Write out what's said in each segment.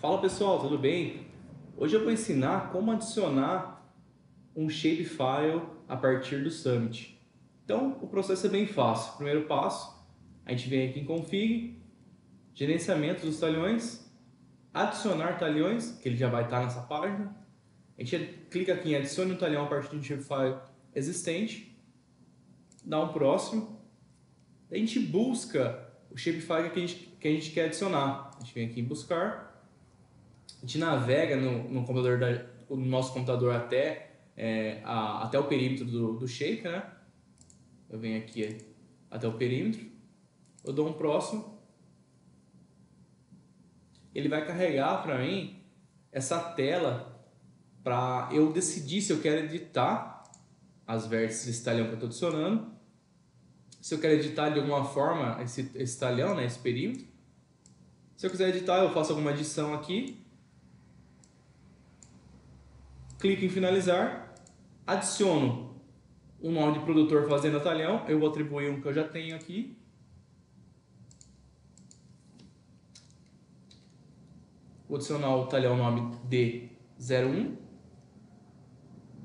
Fala pessoal, tudo bem? Hoje eu vou ensinar como adicionar um shapefile a partir do Summit. Então o processo é bem fácil. Primeiro passo, a gente vem aqui em Config, gerenciamento dos talhões, adicionar talhões, que ele já vai estar nessa página. A gente clica aqui em adicione um talhão a partir de um shapefile existente, dá um próximo, a gente busca o shapefile que a gente, que a gente quer adicionar. A gente vem aqui em buscar, a gente navega no, no computador da, no nosso computador até, é, a, até o perímetro do, do shape, né? Eu venho aqui até o perímetro, eu dou um próximo, ele vai carregar para mim essa tela para eu decidir se eu quero editar as vértices desse talhão que eu estou adicionando se eu quero editar de alguma forma esse, esse talhão, né, esse perímetro. Se eu quiser editar, eu faço alguma edição aqui. Clico em finalizar. Adiciono um nome de produtor fazenda talhão. Eu vou atribuir um que eu já tenho aqui. Vou adicionar o talhão nome D01.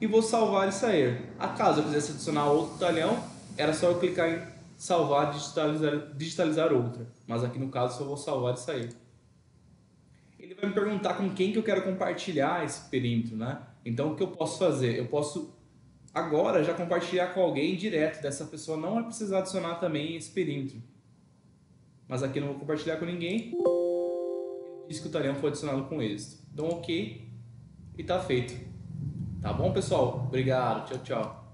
E vou salvar e sair. A caso eu quisesse adicionar outro talhão, era só eu clicar em salvar, digitalizar, digitalizar outra. Mas aqui no caso só vou salvar e sair. Me perguntar com quem que eu quero compartilhar esse perímetro, né? Então o que eu posso fazer? Eu posso agora já compartilhar com alguém direto. Dessa pessoa não vai precisar adicionar também esse perímetro. Mas aqui não vou compartilhar com ninguém. Diz que o talhão foi adicionado com êxito. Então ok e tá feito. Tá bom pessoal? Obrigado. Tchau, tchau.